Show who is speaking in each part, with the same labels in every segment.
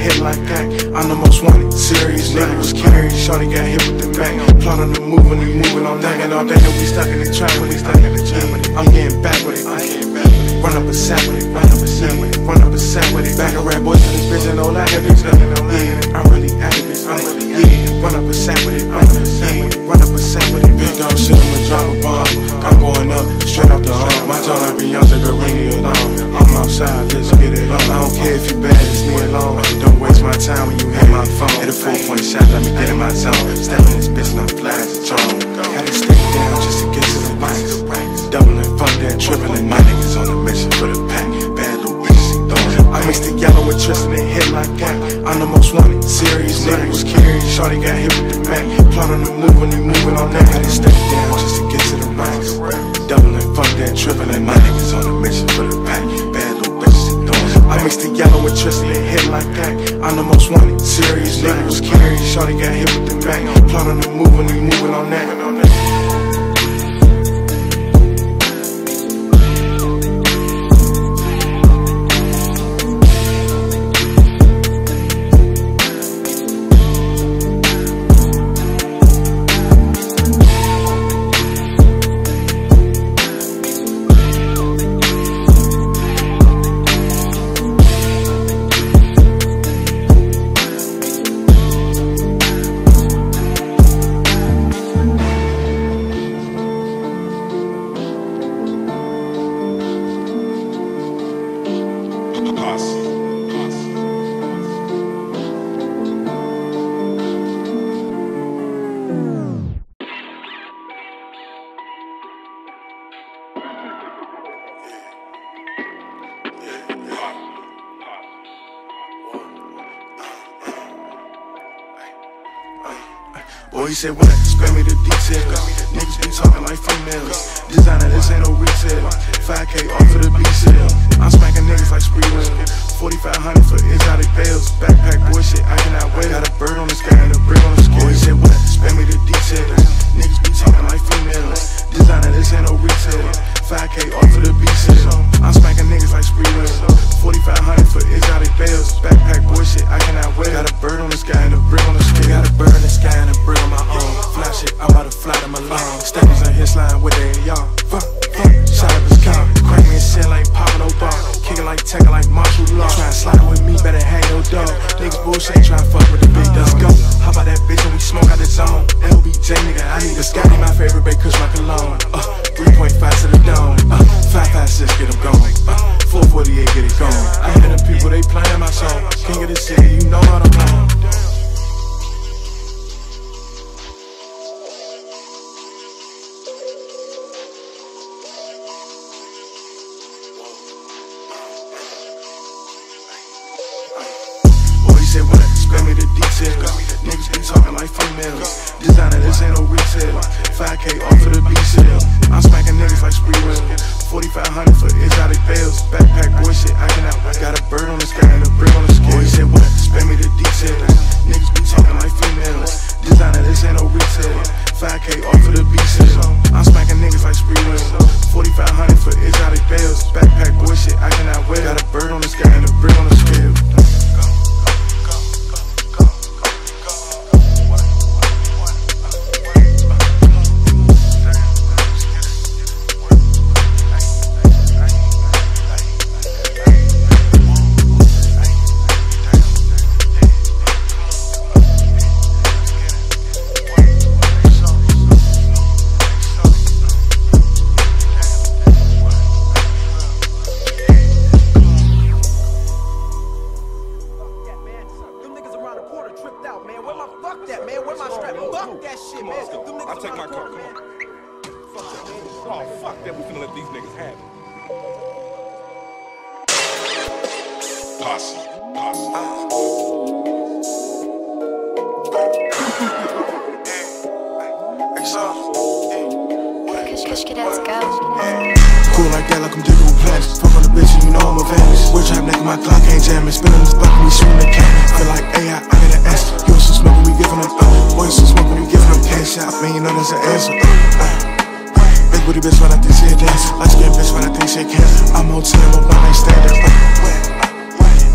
Speaker 1: hit like gang. I'm the most wanted, serious nigga was carried. Shorty got hit with the Mac. Plotting to move when they moving on that. And all day, we stuck in the trap. We stuck in the trap. I'm getting back with it. Run up a sack with it. Run up a sack with it. Run up a sack with it. Back of rap boys in this bitch and all that. Bitch, yeah, I'm really active. I'm really, yeah. Run up a sack with it. Run up a sack with it. Run up a sack with it. Big dog shit, I'ma drop a bomb. I'm going up, straight off the hump. My tone like Beyonce, but ring it along. I'm outside, let's get it on. I don't care if you bad, just leave it alone. Don't waste my time when you hit my phone. Hit a four point shot, let me get in my zone. Step in this bitch, and I'm a drone. Had to stay down just to get to the ranks. Doubling, fuck that, tripling. My niggas on a mission for the pack. Bad little bitches, he throwing. I mixed the yellow with Tristan and hit like that. I'm the most wanted, serious nigga was carried. Shorty got hit with the Mac. Plotting to move when they moving on that. Had to stay down just to get to the ranks. Doubling, that, tripling. My niggas on a mission for the pack. Bad little bitches, he throwing. I mixed the yellow with Tristan and hit like that. I'm the most wanted, serious nigga was carried. Shorty got hit with the Mac. Plotting to move when they moving on that. Said what? Spare me the details. Niggas be talking like females. Designer, this ain't no retail. 556, get him going. Uh, 448, get it going. I hear the people, they playing my song. King of the city,
Speaker 2: Posse.
Speaker 1: Cool like that, like I'm digging with plants. Fuck on the bitch, and you know I'm a vanish. We're trap nigga, my clock ain't jamming. Spinning this block, and we shooting the cat. Feel like AI, I got an S. You some smoking, we giving them. Uh, boys some smoking, we giving them cash out. Man, you know that's an answer. Uh, uh. Big booty bitch, when I think she a dance. Light skin bitch, when I think she can. I'm on 10, I'm one night standard. Uh,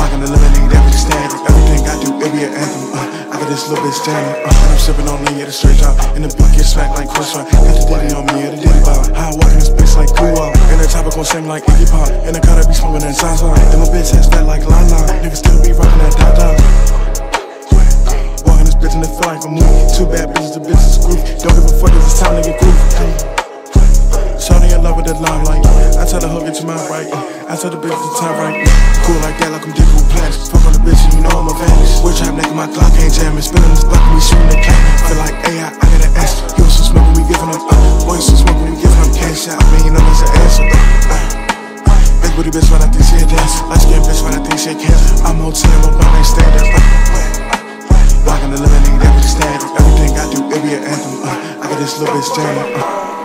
Speaker 1: The lemonade, every standard. Everything I do, it be an anthem. Uh, I got this little bitch jamming. Uh, I'm sipping on lean, yeah, the straight drop. And the beat get smacked like crossfire. Got the ditty on me, yeah, the ditty bop. How I walk in this bitch like cool out. And the topic gon' sing like Iggy Pop. And the car be smoking that Zaza. And my bitch has fat like Lala. Niggas still be rocking that Dada. Bitch and it feel like a movie. Two bad bitches, the bitch is. Don't give a fuck it's time to get groovy. Shawty in love with the limelight. I tell her hook it to my right. I tell the bitch the time right. Cool like that, like I'm digging with plants. Fuck on the bitch, and you know I'm a vanish. We're trap nigga, my clock ain't jamming. Spinning this block, and we shooting the cat. Feel like AI, I got an S. You some smoking, we giving them. Uh, boys some smoking, we giving them cash out. Man, you know that's an answer. Uh, uh. Big booty bitch when I think she a dance. Light skin bitch when I think she a can. I'm on 10, I'm one night standard. Uh, Walking the lemonade, every standard. Everything I do, it be an anthem. Uh, I got this little bitch jamming. Uh.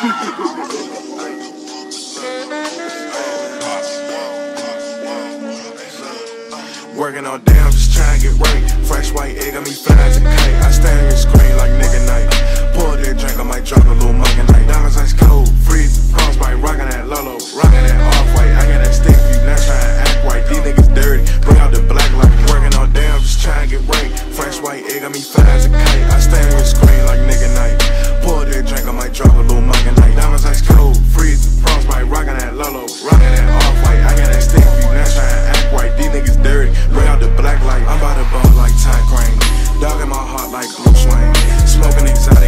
Speaker 1: Working on damn, just trying to get right. Fresh white egg got me fly as a kite. I stand here scream like nigga night. Pour that drink, I might drop a little mug at night. Diamonds ice cold, freeze, frostbite, rockin' that Lolo, rockin' that off white. I got that stick view, not trying to act white. These niggas dirty, bring out the black light. Working on damn, just trying to get right. Fresh white egg got me fly as a kite. I stand here scream like nigga night. Pour that drink, I might drop a little mug at night. Diamonds ice cold, freeze, frostbite, rockin' that Lolo, rockin' that off white. I got that stick view, not trying to act white. These niggas dirty, bring out the black light. I'm about to ball like Ty Crane. Dog in my heart like Bruce Wayne. Smoking exotic,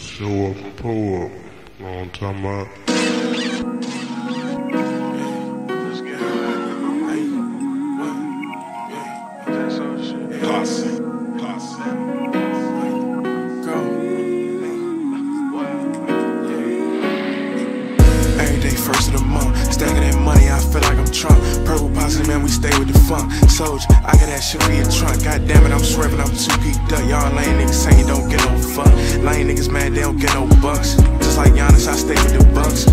Speaker 3: time show up pull up. I'm talking about?
Speaker 1: Giannis, I stay with the bucks.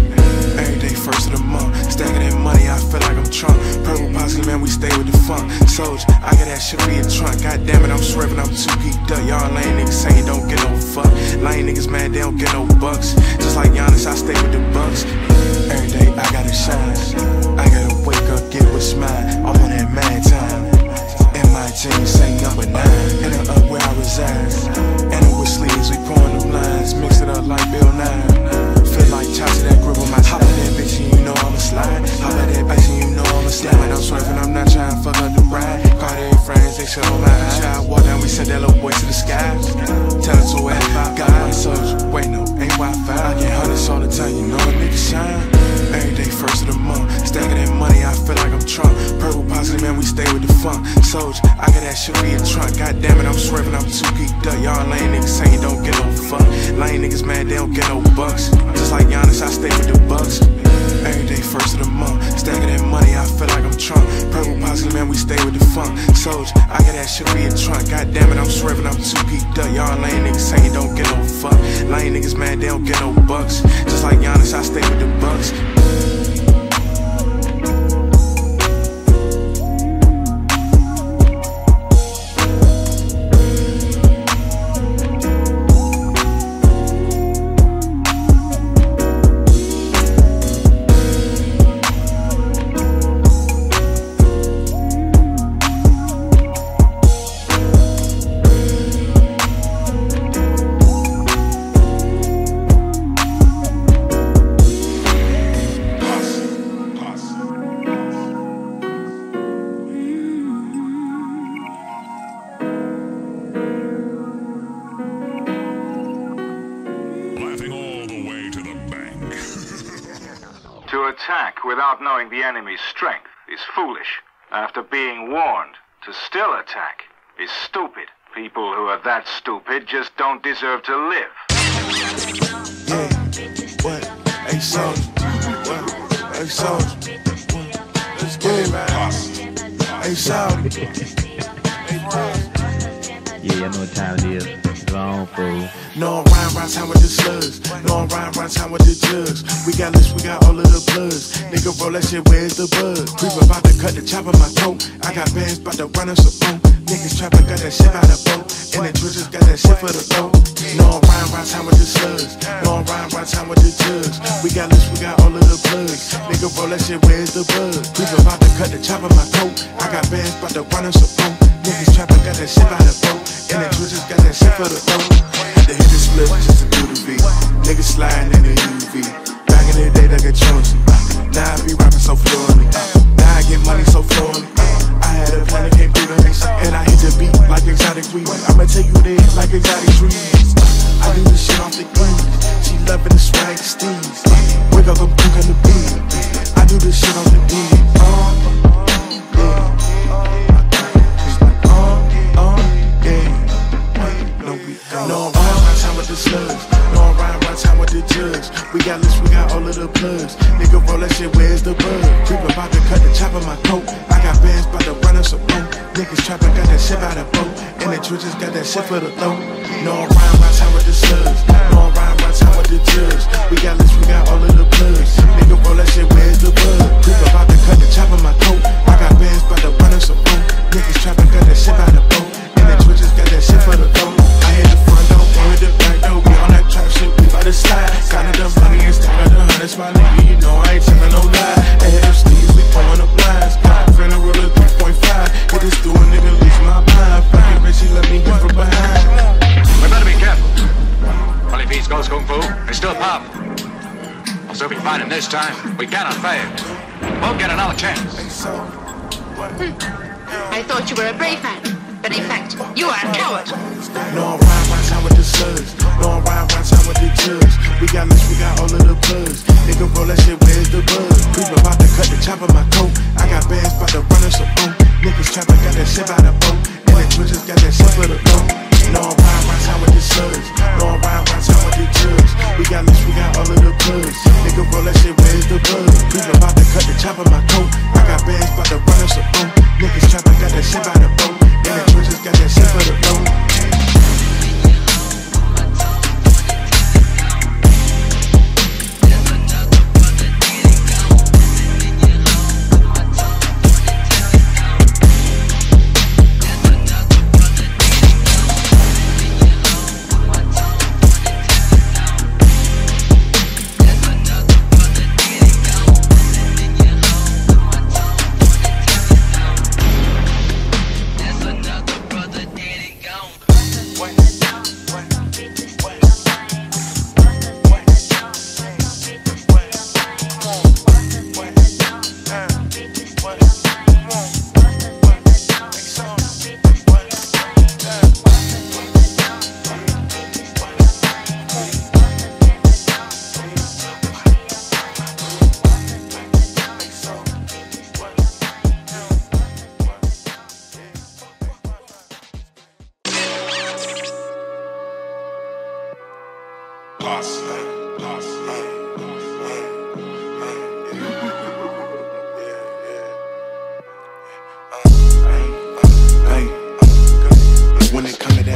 Speaker 1: Every day, first of the month. Stacking that money, I feel like I'm Trump. Purple posse, man, we stay with the funk. Soldier, I got that shit in your trunk. God damn it, I'm swerving, I'm too geeked up. Y'all lame niggas saying don't get no fuck. Lame niggas mad, they don't get no bucks. Just like Giannis, I stay with the bucks. Every day I gotta shine. I gotta wake up, get what's mine. I'm on that mad time. In my jeans, say number nine. In the up where I reside. And it with sleeves, we pouring them lines. Mix it up like Bill Nye. Like chops that on my Hop on that bitch and you know I'ma slide. Hop on that bitch and you know I'ma slide. When I'm swerving, I'm not trying to fuck up the ride. Cartier friends, they shut on my eyes. Try walk down, we send that little boy to the sky. Tell her to where God, my soldier. Wait, no, ain't Wi-Fi. I get hundreds all the time, you know a nigga shine. Every day, first of the month. Stacking that I feel like I'm Trump. Purple posse, man, we stay with the funk. Soldier, I got that shit your trunk. God damn it, I'm swerving, I'm too geeked up. Y'all lame niggas saying don't get no fuck. Lame niggas mad, they don't get no bucks. Just like Giannis, I stay with the bucks. Every day, first of the month. Stacking that money, I feel like I'm Trump. Purple posse, man, we stay with the funk. Soldier, I got that shit your trunk. God damn it, I'm swerving, I'm too geeked up. Y'all lame niggas saying don't get no fuck. Lame niggas mad, they don't get no bucks. Just like Giannis, I stay with the bucks.
Speaker 4: After being warned, to still attack is stupid. People who are that stupid just don't deserve to live.
Speaker 1: Yeah. What? Hey, soldier. What? Hey, soldier. Let's get it, man. Hey, soldier.
Speaker 5: Yeah, I know what time it is. Fool.
Speaker 1: No, I'm riding town with the slugs. No, I'm riding town with the jugs. We got lists, we got all of the plugs. Nigga, roll that shit, where's the bug? Creep about to cut the chop of my coat. I got bands about to run us a phone. Niggas trapping, got that shit by the boat. And the twitches got that shit for the throat. No, I'm riding around town with the slugs. No, I'm riding around town with the jugs. We got lists, we got all of the plugs. Nigga, roll that shit, where's the bug? Creep about to cut the chop of my coat. I got bands about to run us a phone. Niggas trapping, got that shit by the boat. And the twitches got that shit for the throat. Had to hit the split just to do the V. Niggas sliding in the UV. Back in the day, like a Jonesy. Now I be rapping so fluently. Now I get money so fluently. Had a plan that came through the mix. And I hit the beat like exotic weed. I'ma take you there like exotic trees. I do this shit off the greens. She loving the swag steez. Wake up, I'm cooking the beat. I do this shit on the beat. Uh. Uh, uh. No. I'm around with the slugs. Town with the jugs. We got lists, we got all of the plugs. Nigga, roll that shit, where's the bug? Creep about to cut the chop of my coat. I got bands about to run us a boat. Niggas trapping, got that shit by the boat. And the twitches got that shit for the throat. No, I'm riding around town with the slugs. No, I'm riding around town with the jugs. We got lists, we got all of the plugs. Nigga,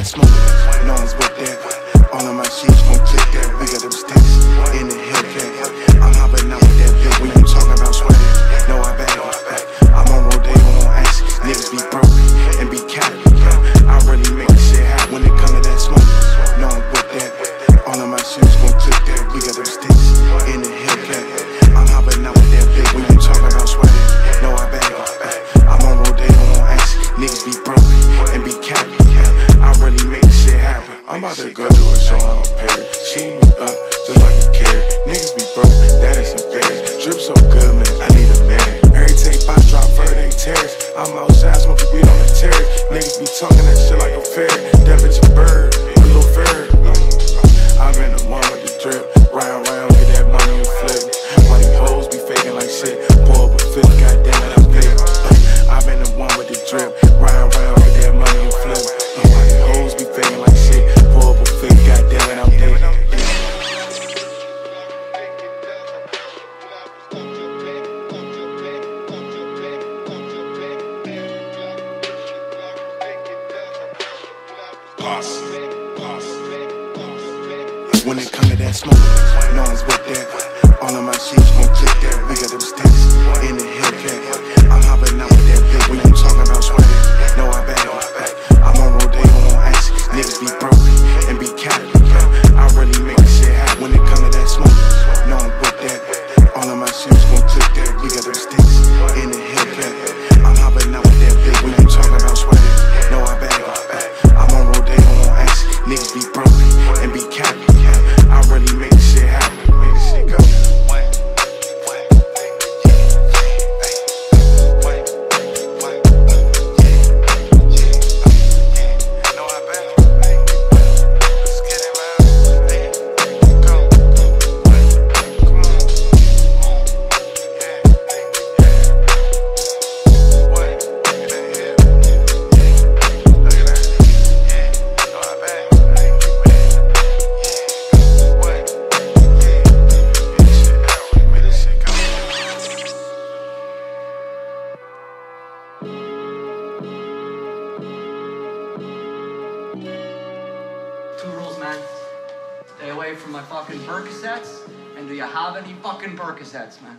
Speaker 1: that smoke. No one's with that. All of my sheets gon' click that. We got them sticks in the Hellcat. I'm hopping out with that bitch when you talking about swag. his head,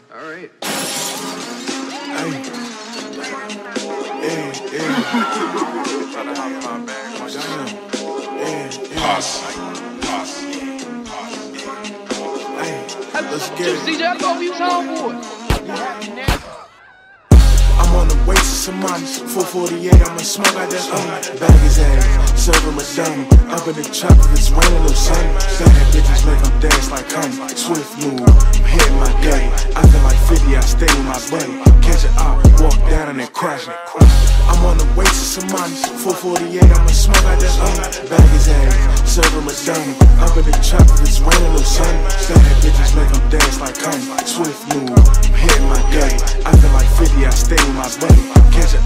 Speaker 1: honest. 448, I'ma smoke out that um. Bag his ass, serve him a dumb. Up in the truck, it's raining, little son. Bad bitches make him dance like cum. Swift move, I'm hitting my day. I feel like 50, I stay with my buddy. Catch it up, walk down and then crash it. I'm on the way to some money. 448, I'ma smoke out that um. Bag his ass, serve him a dumb. Up in the truck, it's raining, little son. Bad bitches make him dance like cum. Swift move, I'm hitting my day. I feel like 50, I stay with my buddy. Catch it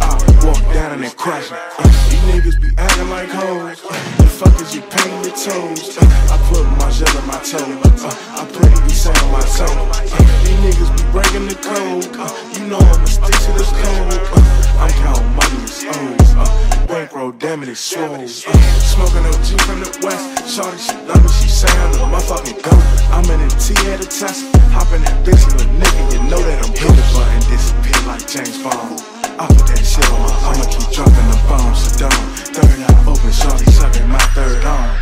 Speaker 1: walk down and then crash it. Uh, these niggas be acting like hoes. Uh, the fuck is you painting your toes? Uh, I put my gel on my toe. Uh, I pray to be sand on my toe. Uh, these niggas be breaking the code. Uh, you know I'ma stick to this code. Uh, I'm counting money, it's O's. Uh, bankroll, damn it, it's swole. Uh, smoking OG from the west. Shorty, she love me, she say I'm the motherfucking goat. I'm in a T at a test. Hopping that bitch with a nigga, you know that I'm hit the button, disappear like James Bond. I put that shit on my, I'ma keep dropping the bombs, so don't. Third eye open, shorty sucking my third arm.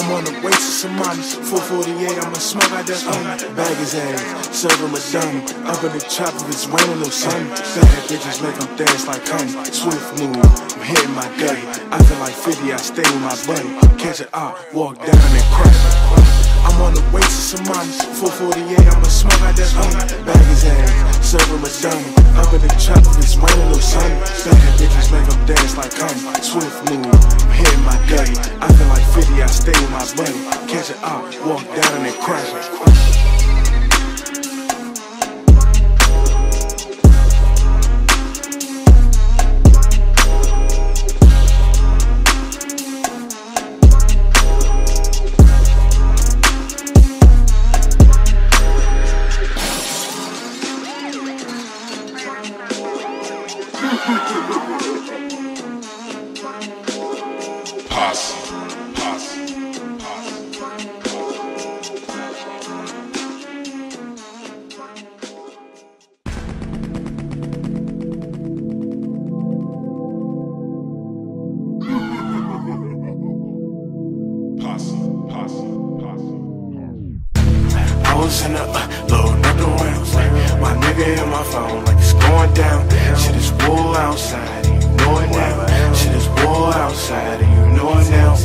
Speaker 1: I'm on the way to some money, 448, I'ma smoke out that money. Bag his ass, serve him a dummy. Up in the if it's raining or sunny. Bad bitches make them dance like honey. Swift move, I'm hitting my gutty. I feel like 50, I stay with my buddy. Catch it out, walk down and crash. I'm on the way to some money, 448, I'ma smoke out that money. Bag his ass, serve him a dummy. Up in the if it's raining or sunny. Bad bitches make them dance like honey. Swift move, I'm hitting my gutty. I feel like 50, I stay with my buddy. Catch it out, walk down and crash it. Was in the uh, loading up the rounds like my nigga in my phone like it's going down. Shit is war outside and you know it now. Shit is war outside and you know it now.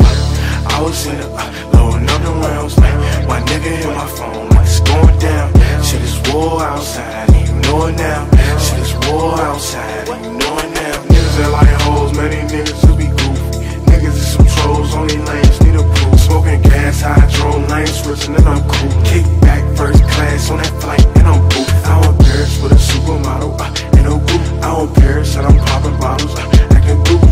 Speaker 1: I was in the uh, loading up the rounds like my nigga in my phone like it's going down. Shit is war outside and you know it now. Shit is war outside and you know it now. Niggas that like hoes, many niggas who be goofy. Niggas is some trolls, only lanes need a proof. Smoking gas, hydro, lane switching, and I'm cool. Kick back, first class on that flight, and I'm cool. I want Paris with a supermodel, uh, in a group. I want Paris, and I'm popping bottles, uh, acting booze. Like,